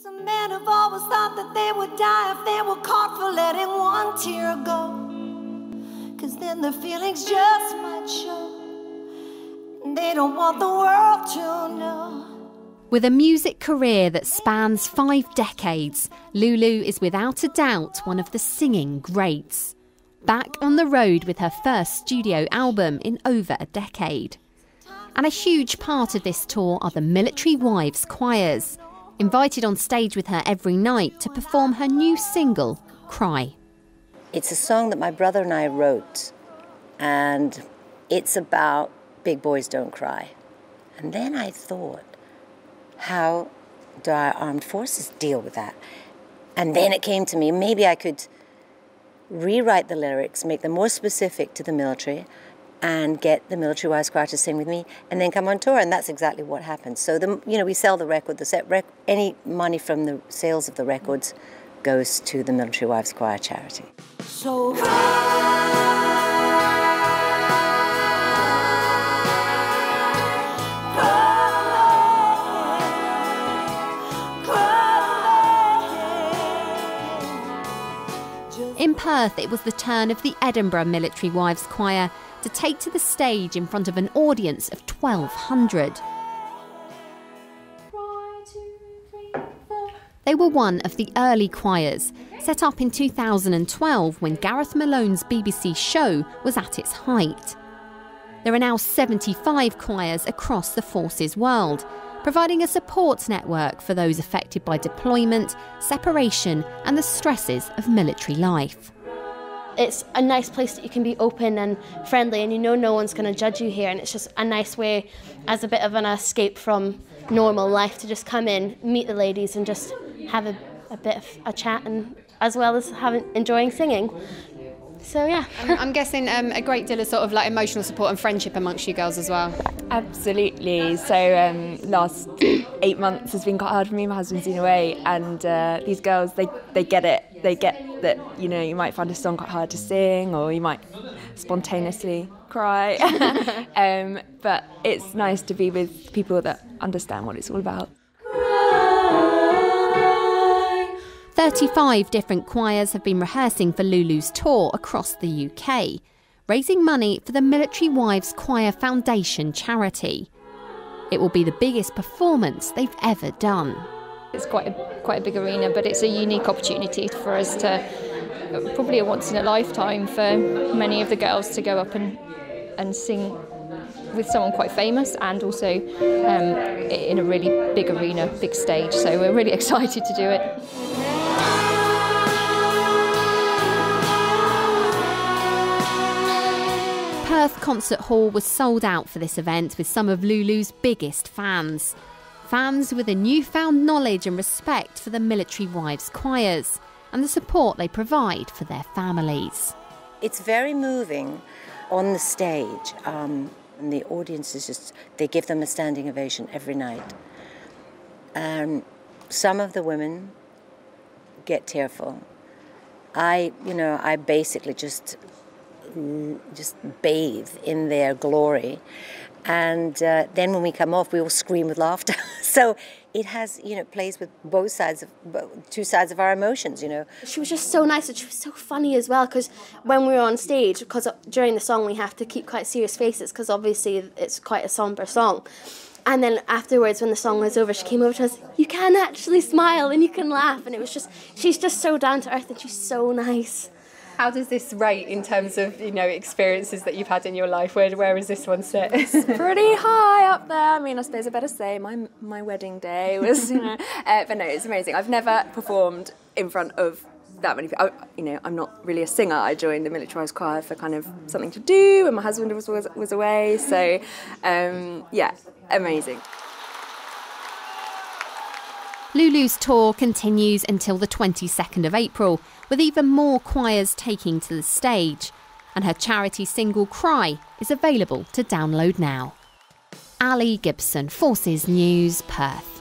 Some men have always thought that they would die if they were caught for letting one tear go. Cause then the feelings just might show. They don't want the world to know. With a music career that spans five decades, Lulu is without a doubt one of the singing greats. Back on the road with her first studio album in over a decade. And a huge part of this tour are the Military Wives Choirs, invited on stage with her every night to perform her new single, Cry. It's a song that my brother and I wrote, and it's about Big Boys Don't Cry. And then I thought, how do our armed forces deal with that? And then it came to me, maybe I could rewrite the lyrics, make them more specific to the military, and get the military wives choir to sing with me, and then come on tour. And that's exactly what happens So the you know we sell the record, the set rec- any money from the sales of the records goes to the military wives choir charity. So In Perth, it was the turn of the Edinburgh Military Wives Choir to take to the stage in front of an audience of 1,200. They were one of the early choirs, set up in 2012 when Gareth Malone's BBC show was at its height. There are now 75 choirs across the forces world, providing a support network for those affected by deployment, separation, and the stresses of military life. It's a nice place that you can be open and friendly, and you know no one's going to judge you here. And it's just a nice way, as a bit of an escape from normal life, to just come in, meet the ladies, and just have a, a bit of a chat, and as well as having enjoying singing. So yeah. I'm guessing um, a great deal of sort of like emotional support and friendship amongst you girls as well. Absolutely. So um, last eight months has been quite hard for me. My husband's been away, and uh, these girls they they get it. They get that you know you might find a song quite hard to sing, or you might spontaneously cry. um, but it's nice to be with people that understand what it's all about. 35 different choirs have been rehearsing for Lulu's tour across the UK, raising money for the Military Wives Choir Foundation charity. It will be the biggest performance they've ever done. It's quite a, quite a big arena, but it's a unique opportunity for us to, probably a once in a lifetime for many of the girls to go up and, and sing with someone quite famous and also um, in a really big arena, big stage. So we're really excited to do it. Perth Concert Hall was sold out for this event with some of Lulu's biggest fans. Fans with a newfound knowledge and respect for the military wives' choirs and the support they provide for their families. It's very moving on the stage. Um, and the audience is just, they give them a standing ovation every night. Um, some of the women get tearful. I, you know, I basically just just bathe in their glory. And uh, then when we come off, we all scream with laughter. so it has, you know, plays with both sides of two sides of our emotions. You know. She was just so nice and she was so funny as well. Because when we were on stage, because during the song we have to keep quite serious faces because obviously it's quite a somber song. And then afterwards, when the song was over, she came over to us. You can actually smile and you can laugh, and it was just she's just so down to earth and she's so nice. How does this rate in terms of you know experiences that you've had in your life? Where where is this one set? Pretty high up there. I mean, I suppose I better say my my wedding day was, you know, uh, but no, it's amazing. I've never performed in front of that many people. You know, I'm not really a singer. I joined the military choir for kind of something to do, and my husband was was, was away. So, um, yeah, amazing. Lulu's tour continues until the 22nd of April, with even more choirs taking to the stage. And her charity single Cry is available to download now. Ali Gibson, Forces News, Perth.